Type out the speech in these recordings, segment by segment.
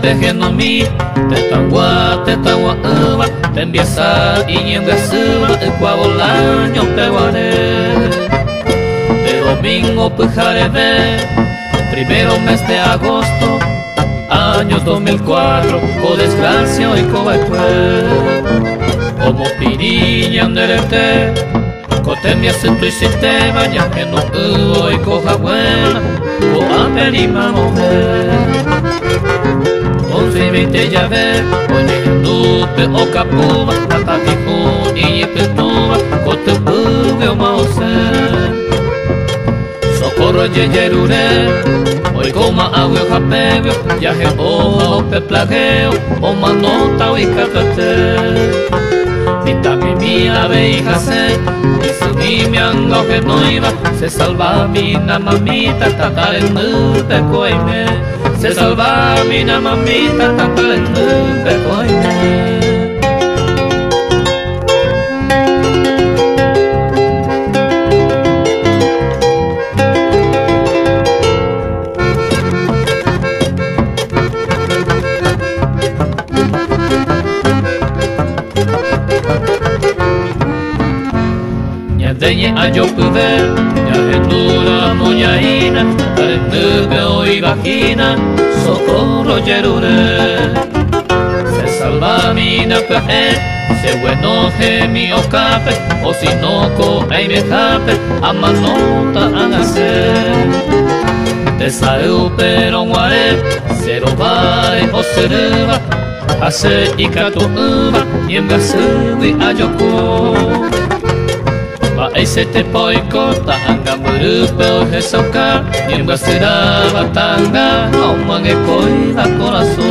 tejeno mi Tetangua, tetangua uva Tembiasa iñenga suba Ecuabolaño peguaré. De domingo pujaré Primero mes de agosto Años 2004 O desgracia y cobacué Como piriña anderete Kotembia sentu y sistema Ya que no hubo y coja buena O aperima mover Odzivite Yahvé, Onyenupe Okapuva, Natavihu Iyipetuva, Kotebuve Omaose. Socorro Yeyerure, Oikoma Awio Japevio, Yahe Oja Ope Plageo, Omanota Oikatete. Nita mi mia se, Jesu ni mi ango que noiva, se salva mi mamita, tatar en nube coime se salvaba minha mamita tapala vergonha. Denye ajo pıver, ya hendura moyaina, aletı beo vagina, socorro yerure. Se salva mi nape, se bueno ge mi ocape, o si no co ei me jape, a manota hágase. Te saeu pero guare, se lo vale o se reba, hace y cato uva, y en は愛せてぽいこたんがむるぺおへそかにむがせらばたんがおまげこいばこらそう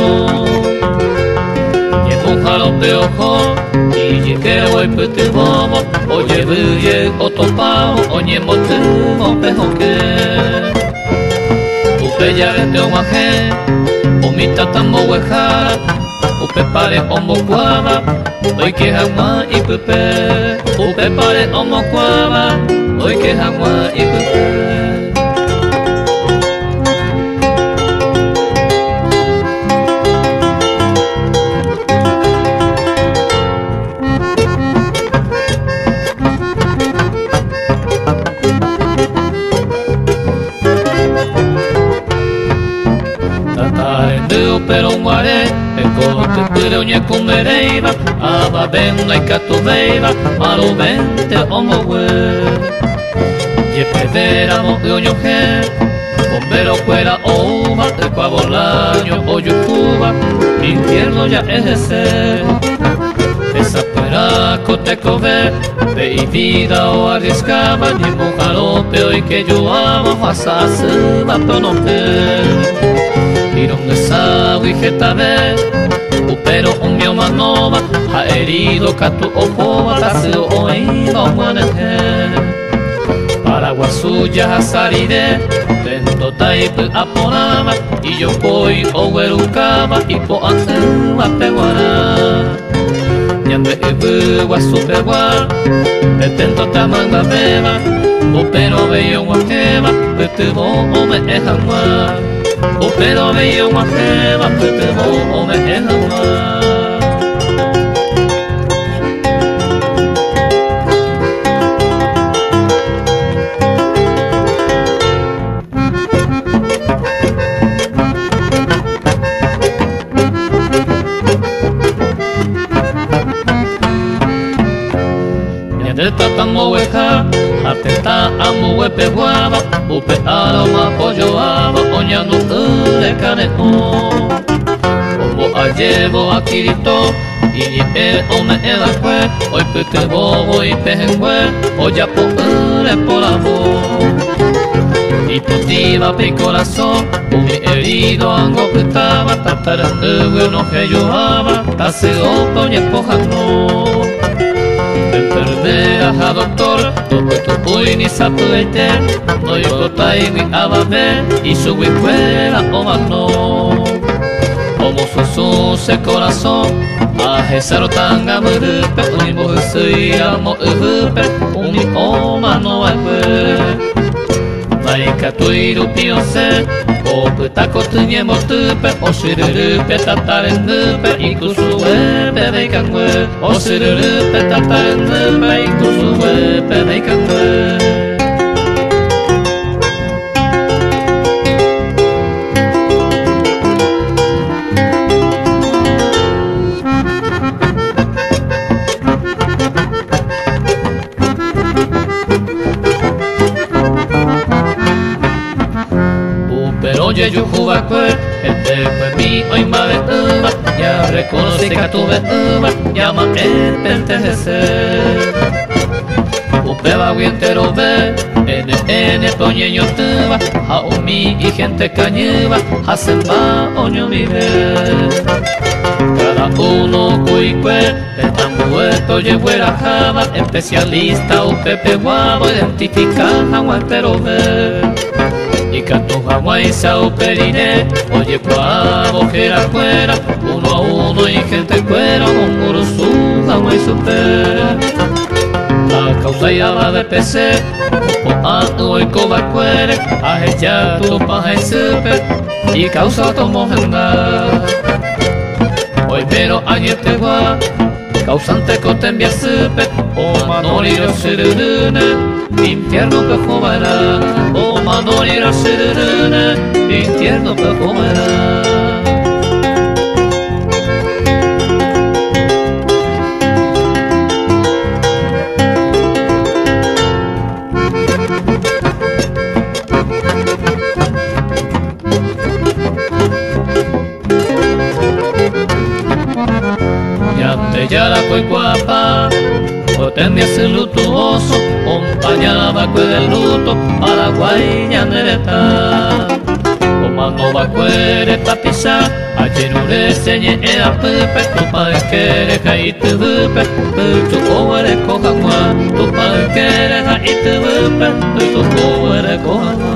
にもはろぺおほいじけおいぷてももおじぶえおとぱおおにもつもぺほけうぺやれておまへおみたたもえは O pepare omokwama Oike hangwa ipupe O pepare omokwama Oike hangwa ipupe pero muere Aba benga y catuveira Maru vente omowe Ye pedera mo uño je Bombero fuera ova El pavolaño o yucuba Mi infierno ya es ese Esa fuera cote cove De vida o arriesgaba Ni mojalope hoy que yo amo Hasta se va a Iron esa wigetabe Upero manova Ha herido katu ojoba Taseo oído muaneje Paraguasuya hasaride Tento taipu aponama Y yo voy owerukama Y po ansewa peguara. Nyande ebu guasupewa Detento tamanga beba Upero beyo guajeba Petubo ome ejanwa O pero veio uma fema que te vou me derramar Guava Upe aroma pollo ava Oñando ule canejo Como a llevo a Kirito Y ni e ome ela fue Hoy pete bobo y pejengüe Oya po ule por amor Y potiva pe corazón Umi herido ango petaba Tatarandue no que yo ama Taseo poñe pojano enfermera a doctor Tupuini sapu eten No yuko tai ni ababe Ishuguicuera omano Omo susu se corazón Ahe saro tanga murupe Unimujusui amo uhupe Uni omano agüe majka tu i rupio se Popy tako ty nie mo typę Oszyry rypę tataren nypę I kusu łepę wejkan łep Oszyry rypę tataren nypę I kusu łepę wejkan łep pedeikangue Oye yuhubakwe, este fue mi hoy de uva, ya reconoce que tuve uva, llama el pentejecer. Upeba entero ve, ene ene poñeño tuva, haumi y gente cañuva, hasemba oño vive. Cada uno cuicue, de tambueto llevuera java, especialista o pepe guavo, identifica agua pero ve. Canto Hawaii, Sao Perine, oye era fuera, uno a uno y gente fuera, con Muruzú, Hawaii super. La causa ya va de PC, o ando y coba cuere, a ella tu paja super, y causa tomo. Hoy pero ayer te causante coten sypet O manoli rozszeryrynę Infierno pechomera O manoli rozszeryrynę Infierno pechomera Ya bajo del luto Paraguay ñanereta Omano bajo ere tapisa Ayenure señe era pepe Tu padre quiere caíte dupe Tu cobre coja Tu padre quiere caíte dupe Tu cobre coja